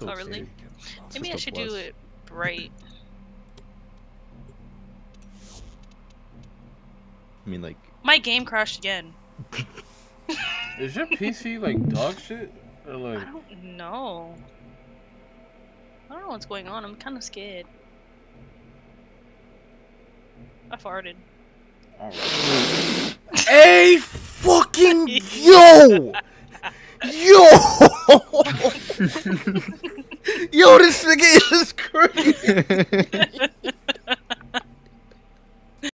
Oh, really? Maybe I should do it bright. I mean, like, My game crashed again. Is your PC like dog shit? Or like. I don't know. I don't know what's going on. I'm kind of scared. I farted. alright. Hey, fucking yo, yo, yo, this nigga is crazy.